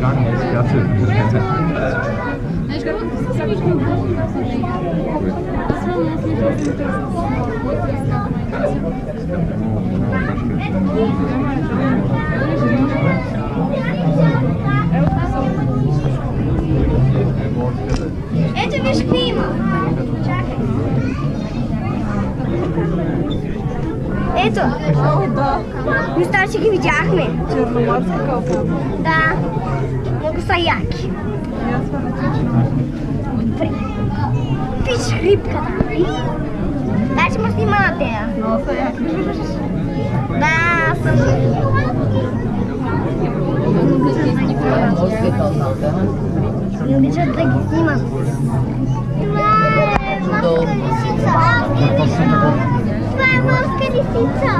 Nee, ich glaube, das ist ziemlich gut. Das war mir nicht Это весь Клима. Ето. О, да. Ми старши ги видяхме. Черноморски кълбо. Да. Много са яки. Аз фанатична. Виж хрипката. Дай, че ме снима на тея. Много са яки. Да, съм. Не обичат да ги снимат. Това е морска лисица. Това е морска лисица.